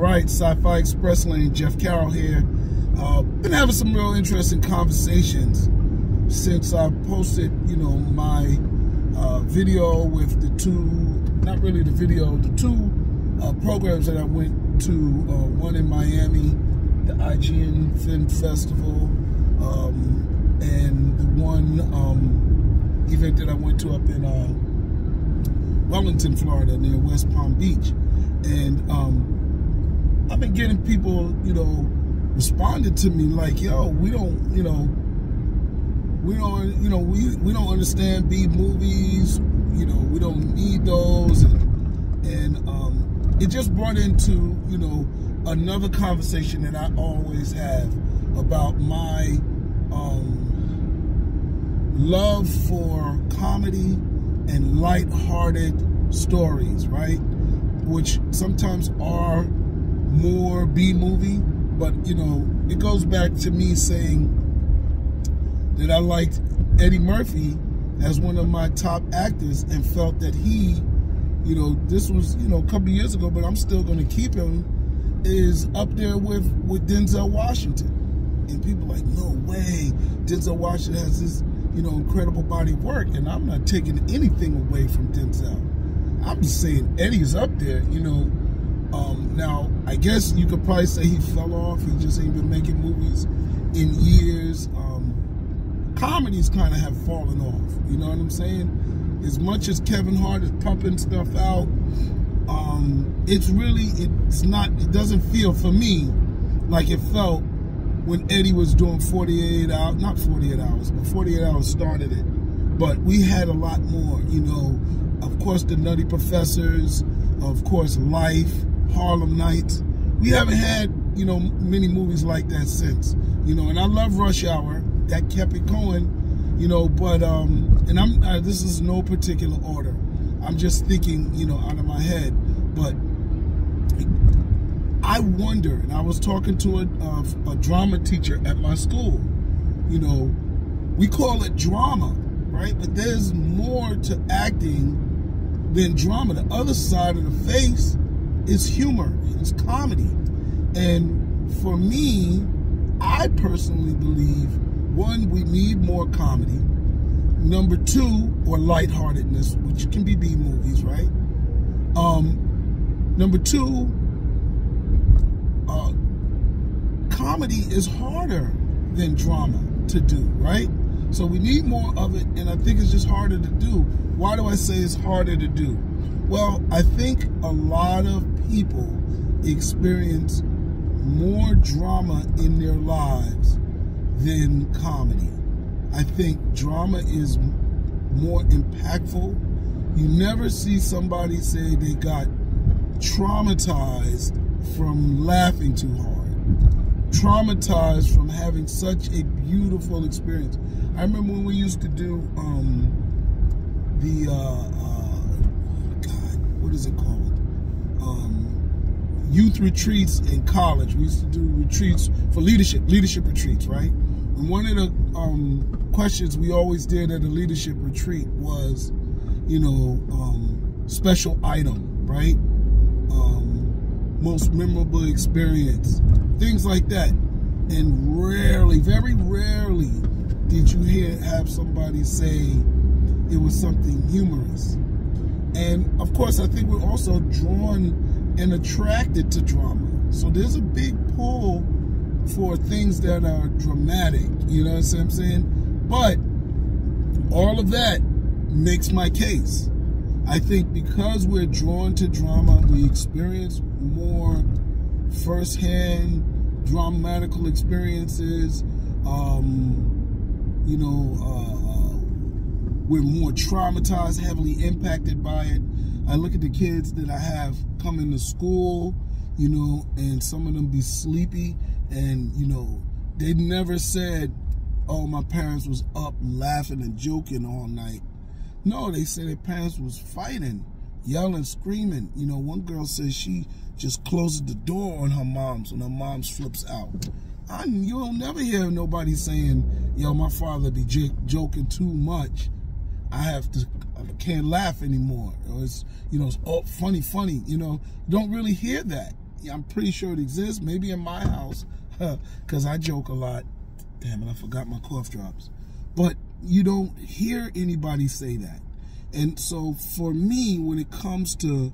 right, Sci-Fi Express Lane, Jeff Carroll here. Uh, been having some real interesting conversations since I posted, you know, my uh, video with the two, not really the video, the two uh, programs that I went to, uh, one in Miami, the IGN Film Festival, um, and the one um, event that I went to up in uh, Wellington, Florida, near West Palm Beach. And um, I've been getting people, you know, responded to me like, yo, we don't, you know, we don't, you know, we, we don't understand B movies, you know, we don't need those. And, and um, it just brought into, you know, another conversation that I always have about my um, love for comedy and light-hearted stories, right? Which sometimes are more B movie, but you know, it goes back to me saying that I liked Eddie Murphy as one of my top actors and felt that he, you know, this was, you know, a couple years ago, but I'm still going to keep him, is up there with, with Denzel Washington. And people like, no way, Denzel Washington has this, you know, incredible body of work. And I'm not taking anything away from Denzel. I'm just saying Eddie's up there, you know. Um, now, I guess you could probably say he fell off. He just ain't been making movies in years. Um, comedies kind of have fallen off. You know what I'm saying? As much as Kevin Hart is pumping stuff out, um, it's really, it's not, it doesn't feel for me like it felt when Eddie was doing 48 hours, not 48 hours, but 48 hours started it. But we had a lot more, you know, of course, the Nutty Professors, of course, Life, Harlem Nights. We haven't had, you know, many movies like that since, you know, and I love Rush Hour. That kept it going, you know, but, um, and I'm, uh, this is no particular order. I'm just thinking, you know, out of my head, but I wonder, and I was talking to a, a, a drama teacher at my school, you know, we call it drama, right? But there's more to acting than drama. The other side of the face is humor, it's comedy. And for me, I personally believe, one, we need more comedy. Number two, or lightheartedness, which can be B movies, right? Um, number two, uh, comedy is harder than drama to do, right? So we need more of it, and I think it's just harder to do. Why do I say it's harder to do? Well, I think a lot of people experience more drama in their lives than comedy. I think drama is more impactful. You never see somebody say they got traumatized from laughing too hard, traumatized from having such a beautiful experience. I remember when we used to do um, the, uh, uh, what is it called? Um, youth retreats in college. We used to do retreats for leadership, leadership retreats, right? And one of the um, questions we always did at a leadership retreat was, you know, um, special item, right? Um, most memorable experience, things like that. And rarely, very rarely, did you hear have somebody say it was something humorous. And of course, I think we're also drawn and attracted to drama. So there's a big pull for things that are dramatic. You know what I'm saying? But all of that makes my case. I think because we're drawn to drama, we experience more firsthand dramatical experiences. Um, you know, uh, we're more traumatized, heavily impacted by it. I look at the kids that I have coming to school, you know, and some of them be sleepy and, you know, they never said, oh, my parents was up laughing and joking all night. No, they said their parents was fighting, yelling, screaming. You know, one girl says she just closes the door on her mom's when her mom's flips out. I, you'll never hear nobody saying, yo, my father be joking too much. I have to, I can't laugh anymore. Or it's, you know, it's all funny, funny. You know, you don't really hear that. I'm pretty sure it exists. Maybe in my house, because I joke a lot. Damn it, I forgot my cough drops. But you don't hear anybody say that. And so for me, when it comes to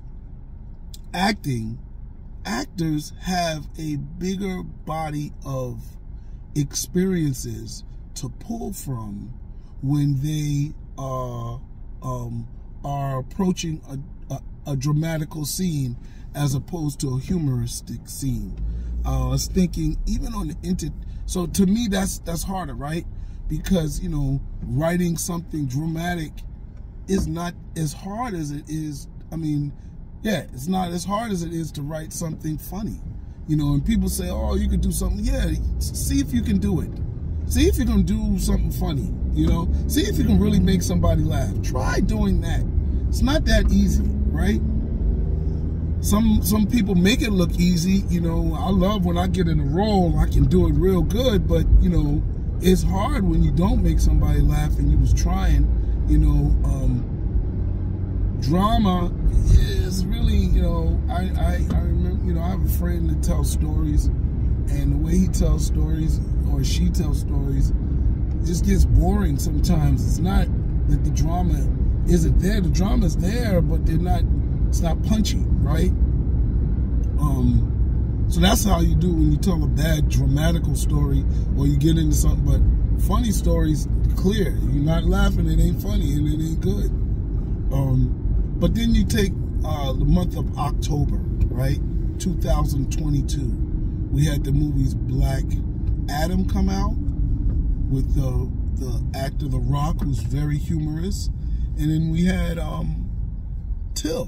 acting, actors have a bigger body of experiences to pull from when they uh, um, are approaching a, a, a, dramatical scene as opposed to a humoristic scene. Uh, I was thinking even on the inter so to me that's that's harder, right? Because you know writing something dramatic is not as hard as it is. I mean, yeah, it's not as hard as it is to write something funny. You know, and people say, "Oh, you could do something." Yeah, see if you can do it. See if you can do something funny. You know, see if you can really make somebody laugh. Try doing that. It's not that easy, right? Some some people make it look easy. You know, I love when I get in a role, I can do it real good. But you know, it's hard when you don't make somebody laugh and you was trying. You know, um, drama is really, you know, I, I I remember, you know, I have a friend that tells stories, and the way he tells stories or she tells stories just gets boring sometimes. It's not that the drama isn't there. The drama's there, but they're not. It's not punchy, right? Um, so that's how you do when you tell a bad dramatical story or you get into something. But funny stories, clear. You're not laughing, it ain't funny, and it ain't good. Um, but then you take uh, the month of October, right? 2022. We had the movies Black Adam come out with the the actor The Rock, who's very humorous, and then we had um, Till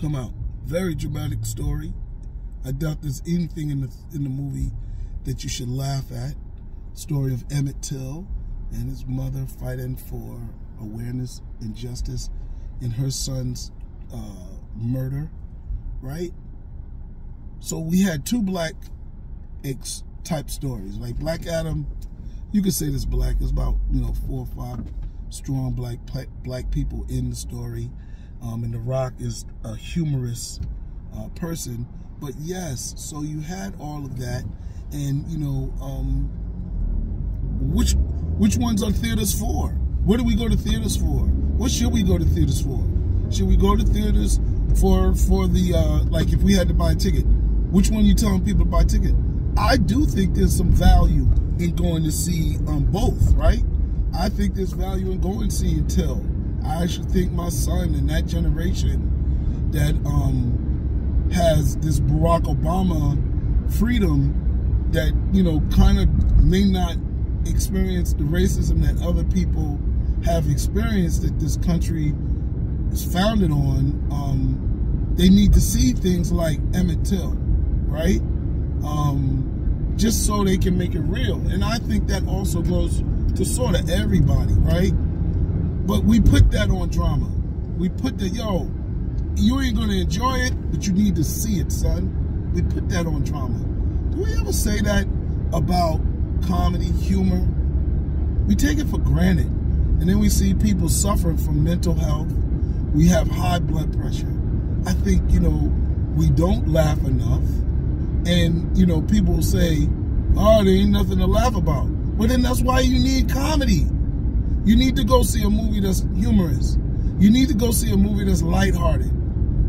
come out. Very dramatic story. I doubt there's anything in the in the movie that you should laugh at. Story of Emmett Till and his mother fighting for awareness and justice in her son's uh, murder, right? So we had two black type stories. Like Black Adam, you could say this black. There's about you know four or five strong black black people in the story. Um, and The Rock is a humorous uh, person. But yes, so you had all of that, and you know, um, which which ones are theaters for? What do we go to theaters for? What should we go to theaters for? Should we go to theaters for for the uh, like if we had to buy a ticket? Which one you telling people to buy a ticket? I do think there's some value in going to see um, both, right? I think there's value in going to see Till. I actually think my son and that generation that um, has this Barack Obama freedom that, you know, kind of may not experience the racism that other people have experienced that this country is founded on, um, they need to see things like Emmett Till, right? Um, just so they can make it real. And I think that also goes to sort of everybody, right? But we put that on drama. We put the, yo, you ain't going to enjoy it, but you need to see it, son. We put that on drama. Do we ever say that about comedy, humor? We take it for granted. And then we see people suffering from mental health. We have high blood pressure. I think, you know, we don't laugh enough. And, you know, people say, oh, there ain't nothing to laugh about. But then that's why you need comedy. You need to go see a movie that's humorous. You need to go see a movie that's lighthearted.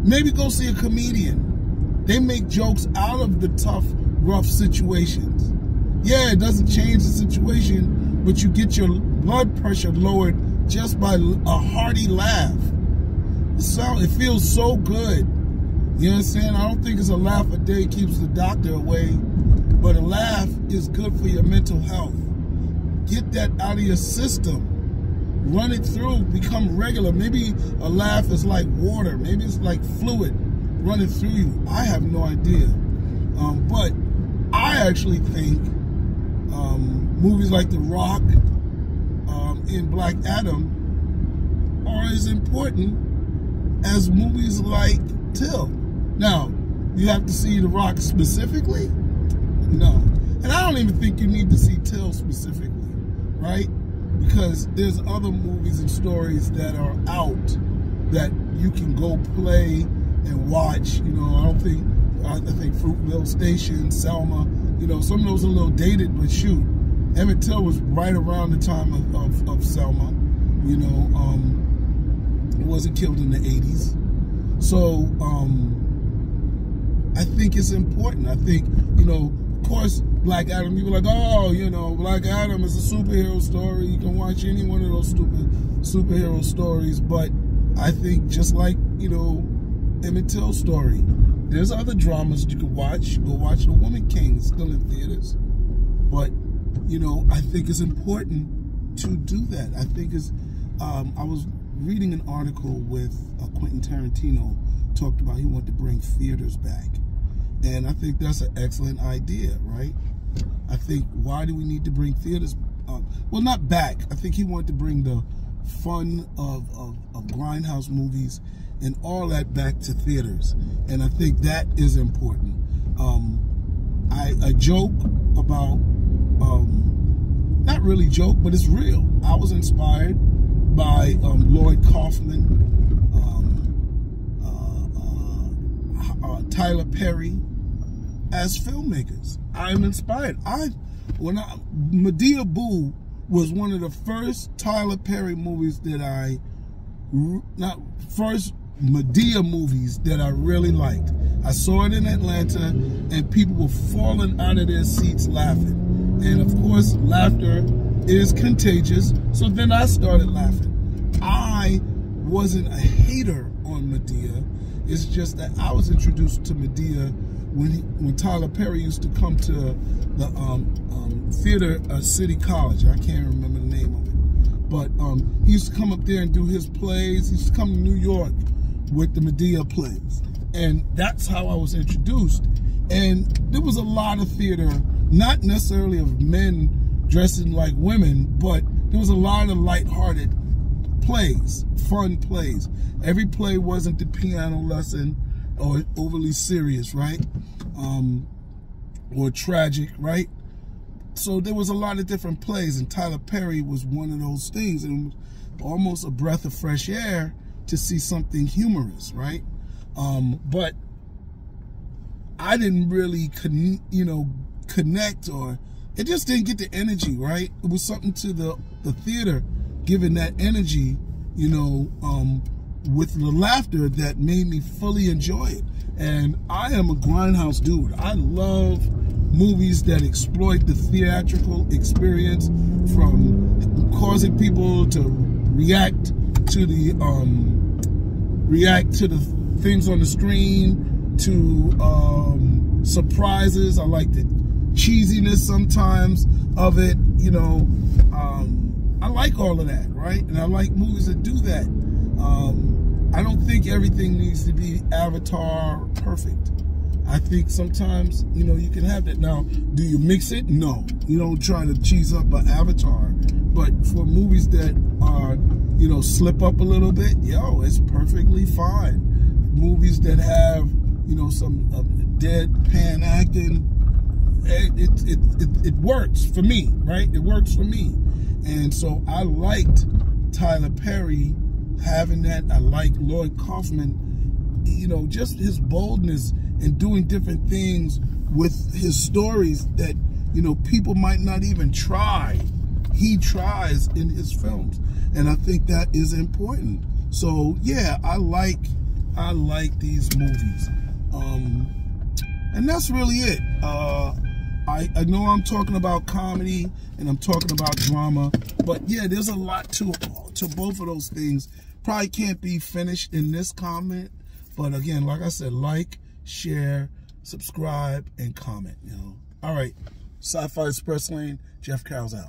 Maybe go see a comedian. They make jokes out of the tough, rough situations. Yeah, it doesn't change the situation, but you get your blood pressure lowered just by a hearty laugh. Sound, it feels so good you know what I'm saying? I don't think it's a laugh a day keeps the doctor away, but a laugh is good for your mental health. Get that out of your system. Run it through, become regular. Maybe a laugh is like water. Maybe it's like fluid running through you. I have no idea. Um, but I actually think um, movies like The Rock um, and Black Adam are as important as movies like Till. Now, you have to see The Rock specifically? No. And I don't even think you need to see Till specifically, right? Because there's other movies and stories that are out that you can go play and watch. You know, I don't think I, think Fruitvale Station, Selma. You know, some of those are a little dated, but shoot, Emmett Till was right around the time of, of, of Selma. You know, um, wasn't killed in the 80s. So um, I think it's important. I think, you know, of course, Black Adam, people like, oh, you know, Black Adam is a superhero story. You can watch any one of those stupid superhero stories. But I think just like, you know, Emmett Till story, there's other dramas you can watch. Go watch The Woman King. It's still in theaters. But, you know, I think it's important to do that. I think it's, um, I was reading an article with uh, Quentin Tarantino talked about he wanted to bring theaters back. And I think that's an excellent idea, right? I think, why do we need to bring theaters, well, not back. I think he wanted to bring the fun of, of, of grindhouse movies and all that back to theaters. And I think that is important. Um, I, I joke about, um, not really joke, but it's real. I was inspired by um, Lloyd Kaufman, um, uh, uh, uh, Tyler Perry, as filmmakers. I'm inspired. I when I Madea Boo was one of the first Tyler Perry movies that I not first Madea movies that I really liked. I saw it in Atlanta and people were falling out of their seats laughing. And of course, laughter is contagious. So then I started laughing. I wasn't a hater on Madea. It's just that I was introduced to Madea when he, when Tyler Perry used to come to the um, um, theater uh, City College. I can't remember the name of it, but um, he used to come up there and do his plays. He used to come to New York with the Madea plays, and that's how I was introduced. And there was a lot of theater, not necessarily of men dressing like women, but there was a lot of light-hearted plays, fun plays. Every play wasn't the piano lesson or overly serious, right? Um, or tragic, right? So there was a lot of different plays, and Tyler Perry was one of those things, and almost a breath of fresh air to see something humorous, right? Um, but I didn't really, con you know, connect, or it just didn't get the energy, right? It was something to the the theater giving that energy, you know, um, with the laughter that made me fully enjoy it. And I am a grindhouse dude. I love movies that exploit the theatrical experience from causing people to react to the um, react to the things on the screen, to um, surprises. I like the cheesiness sometimes of it. You know, um, I like all of that, right? And I like movies that do that. Um, I don't think everything needs to be Avatar perfect. I think sometimes, you know, you can have that. Now, do you mix it? No. You don't try to cheese up an Avatar. But for movies that are, you know, slip up a little bit, yo, it's perfectly fine. Movies that have, you know, some uh, deadpan acting, it, it, it, it, it works for me, right? It works for me. And so I liked Tyler Perry having that. I like Lloyd Kaufman, you know, just his boldness and doing different things with his stories that, you know, people might not even try. He tries in his films. And I think that is important. So yeah, I like I like these movies. Um and that's really it. Uh I, I know I'm talking about comedy and I'm talking about drama, but yeah, there's a lot to to both of those things. Probably can't be finished in this comment, but again, like I said, like, share, subscribe, and comment. You know. All right, Sci-Fi Express Lane, Jeff Carroll's out.